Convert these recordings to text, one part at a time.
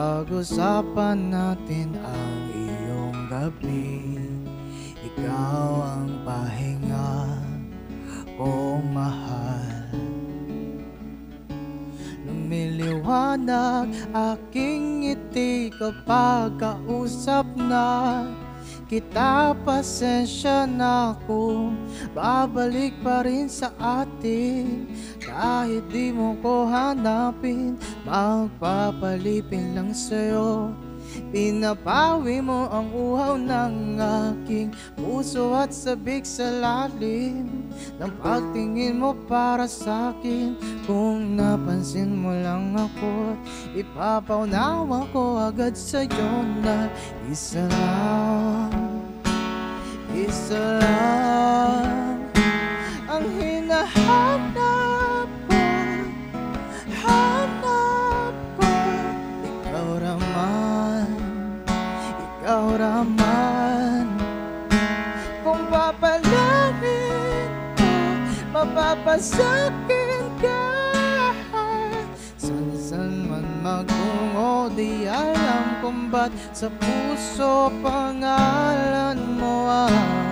Pag-usapan natin ang iyong gabi. Ikaw ang pahinga ko mahal. Lumiliwanag aking ngiti kapag kausap na kita pasensya na kung babalik pa rin sa atin kahit di mo ko hanapin magpapalipin lang sa'yo. Pinapawi mo ang uhaw ng aking puso at sabik sa lalim Ng pagtingin mo para sa'kin. Kung napansin mo lang ako Ipapaunawa ko agad sa'yo na isa lang Isa lang Raman Kung papalangin ko Mapapasakin ka. San-san man magtungo Di alam kung ba't Sa puso pangalan mo ang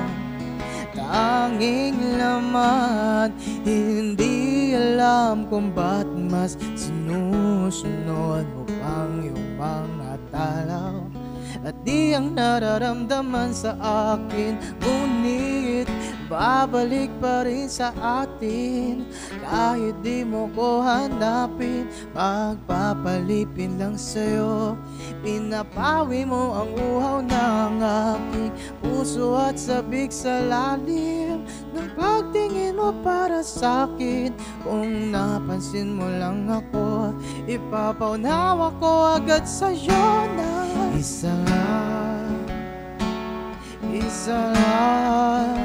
tanging laman. Hindi alam kung ba't mas sinusunod mo pang iyong mga talaw At di ang nararamdaman sa akin. Ngunit babalik pa rin sa atin. Kahit di mo ko hanapin Magpapalipin lang sa'yo. Pinapawi mo ang uhaw ng aking puso at sabik sa lalim Ng pagtingin mo para sa'kin. Kung napansin mo lang ako Ipapaunawa ko agad sa'yo na Isa lang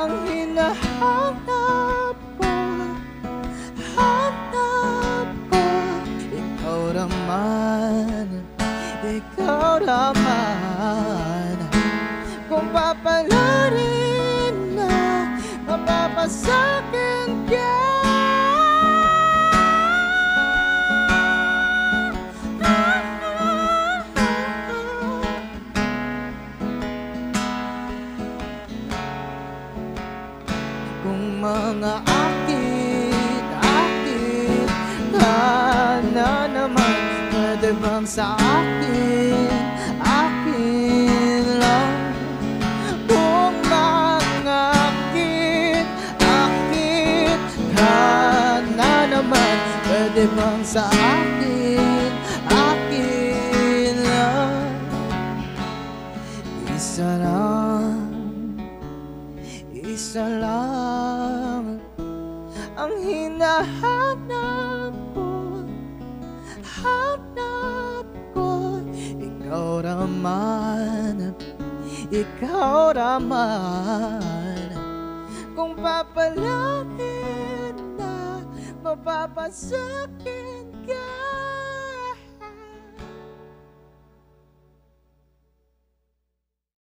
Ang hinahanap ko. Hanap ko. Ikaw raman Ikaw raman Kung papalarin na Mapapasakin ka Kung mga akit, akit ka na naman. Pwede bang sa akin, akin lang? Kung mga akit, akit ka na naman. Pwede bang sa akin, isa lang ang hinahanap ko. Hanap ko. Ikaw raman. Ikaw raman. Kung papalangin na Mapapasakin ka